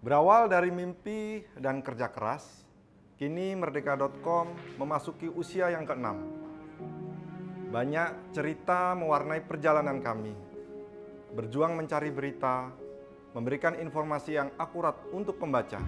Berawal dari mimpi dan kerja keras, kini Merdeka.com memasuki usia yang keenam. Banyak cerita mewarnai perjalanan kami. Berjuang mencari berita, memberikan informasi yang akurat untuk pembaca.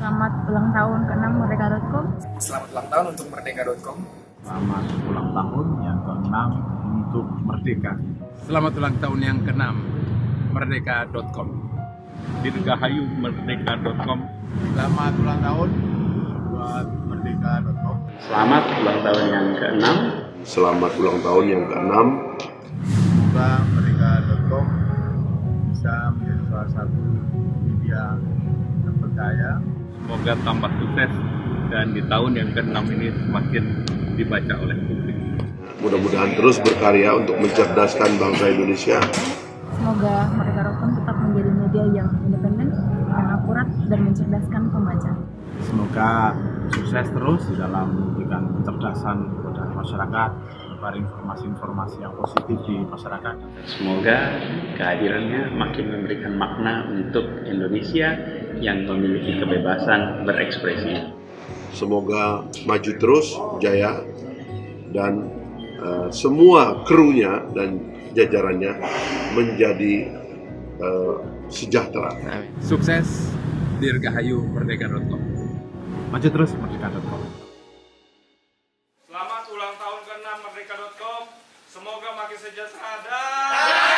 Selamat ulang tahun ke-6 Merdeka.com. Selamat ulang tahun untuk Merdeka.com. Selamat ulang tahun yang ke-6 untuk Merdeka. Selamat ulang tahun yang ke-6 Merdeka.com Dirgahayu Merdeka.com Selamat ulang tahun buat Merdeka.com. Selamat ulang tahun yang ke-6 Selamat ulang tahun yang ke-6 Semoga Merdeka.com bisa menjadi salah satu media terpercaya Semoga tambah sukses dan di tahun yang ke-6 ini semakin dibaca oleh publik Mudah-mudahan terus berkarya untuk mencerdaskan bangsa Indonesia Semoga Merdeka.com tetap menjadi media yang independen, yang akurat, dan mencerdaskan pembaca. Semoga sukses terus di dalam memberikan kecerdasan kepada masyarakat, menyebar informasi-informasi yang positif di masyarakat. Semoga kehadirannya makin memberikan makna untuk Indonesia yang memiliki kebebasan berekspresi. Semoga maju terus, jaya Dan eh, semua krunya dan jajarannya menjadi eh, sejahtera Sukses Dirgahayu Merdeka.com Maju terus Merdeka.com. Selamat ulang tahun ke-6 Merdeka.com. Semoga makin sejahtera dan